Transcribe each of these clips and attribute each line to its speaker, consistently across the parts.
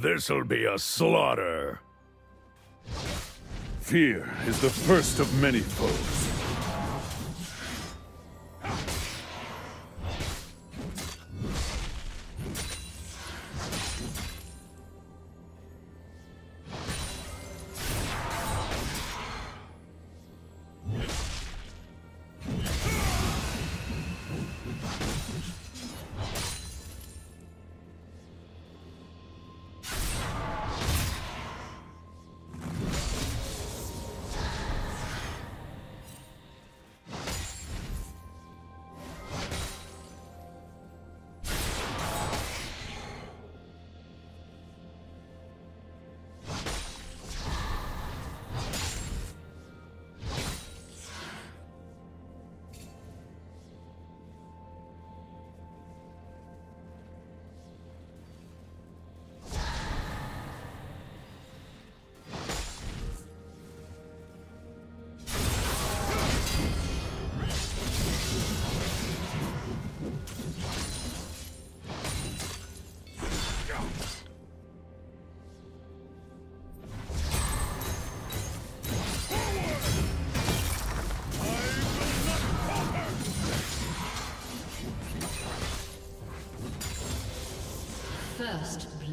Speaker 1: This'll be a slaughter. Fear is the first of many foes.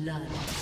Speaker 2: Blood.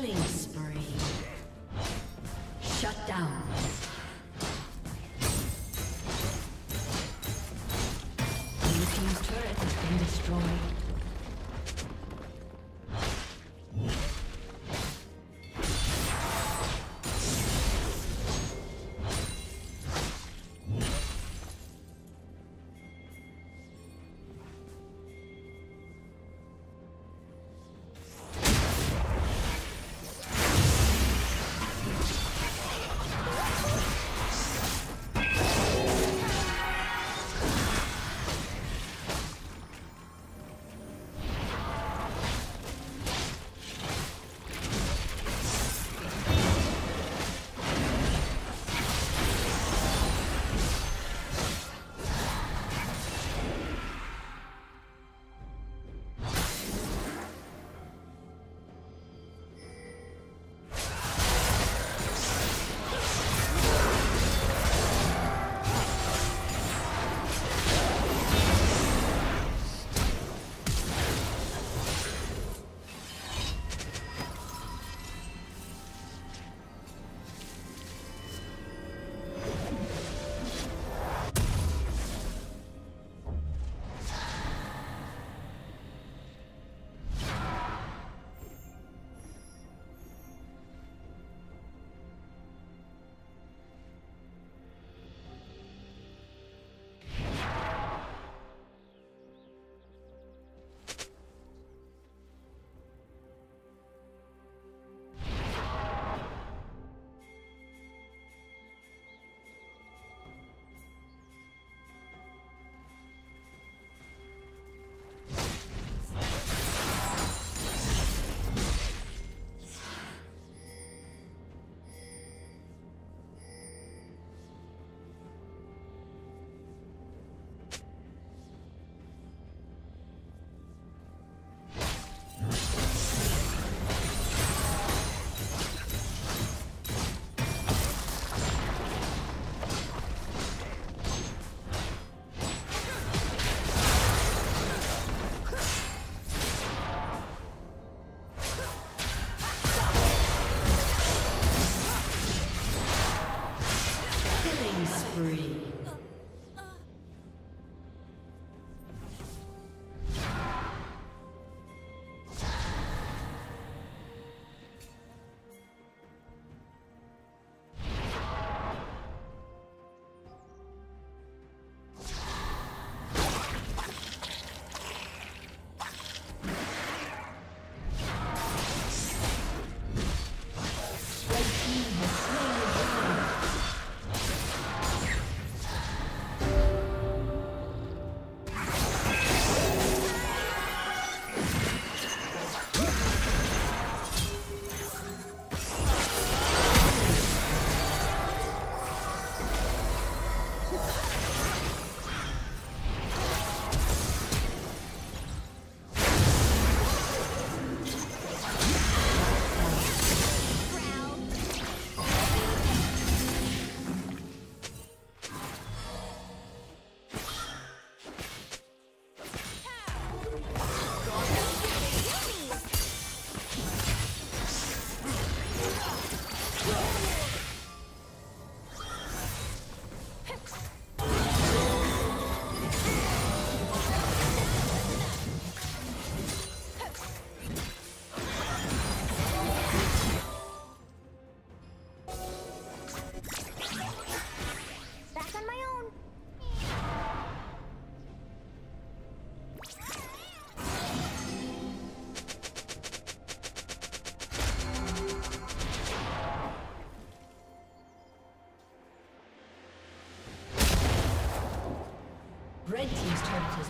Speaker 2: Killing spree.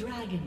Speaker 2: Dragon.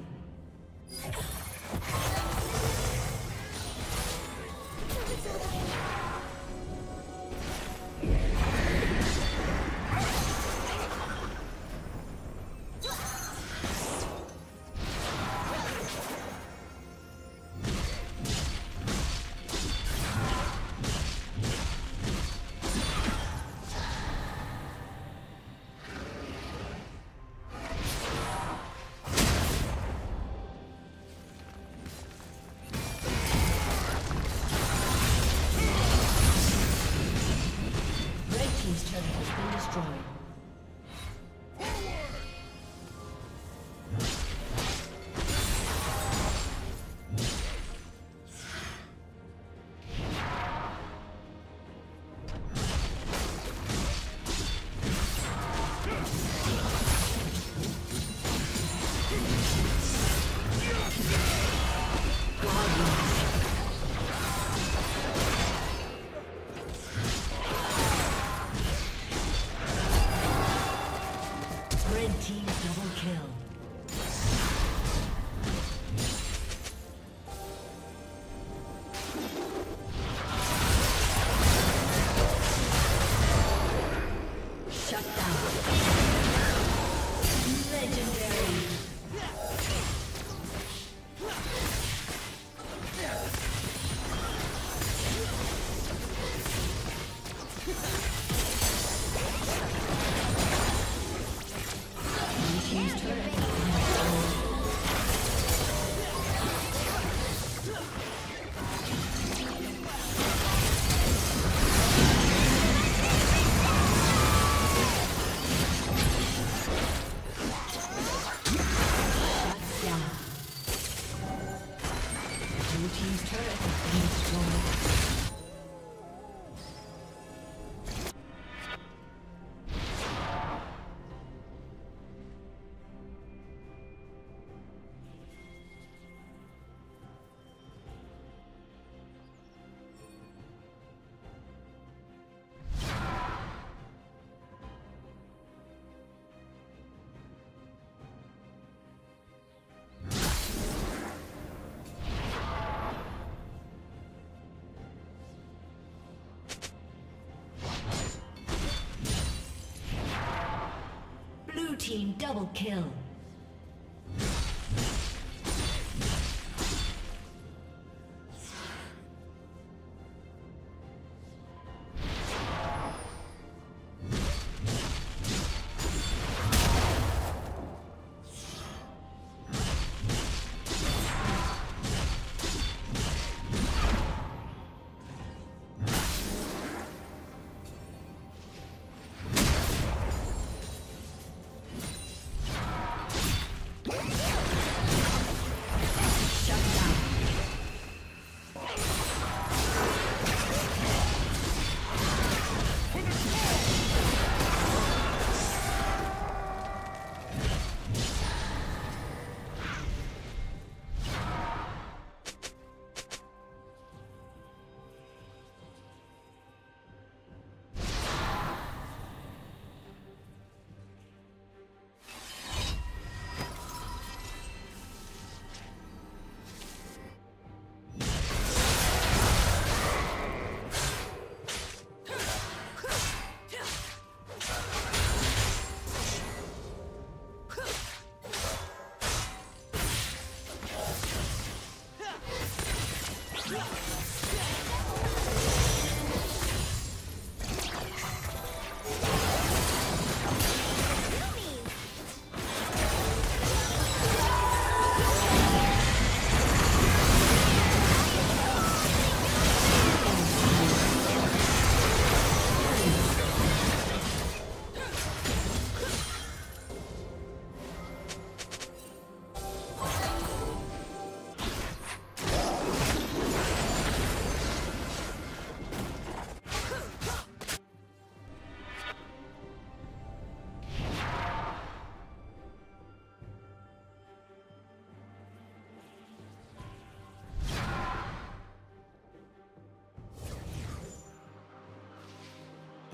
Speaker 2: Team double kill.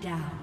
Speaker 2: Down.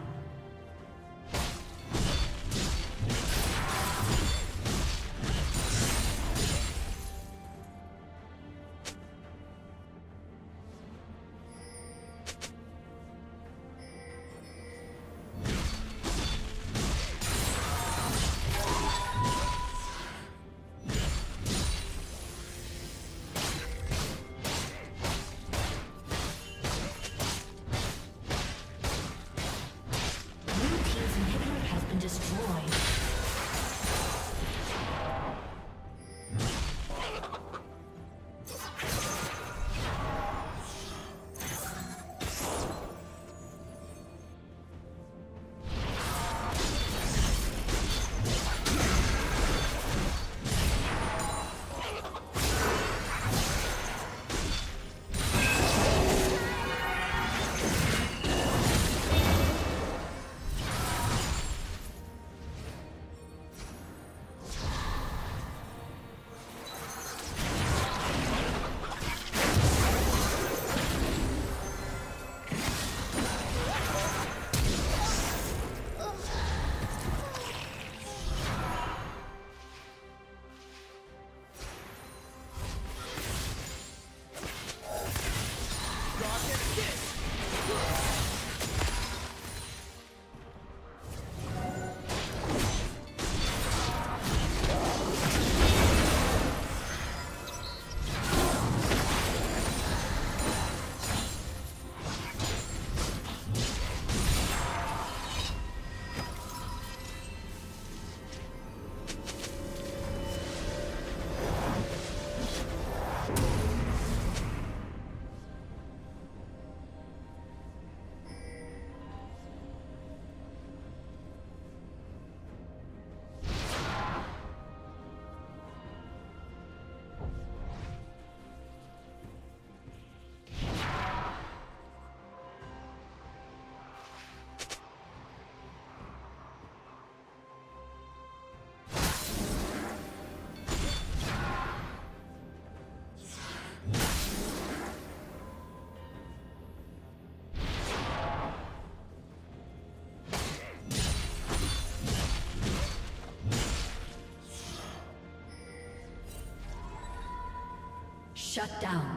Speaker 2: Shut down.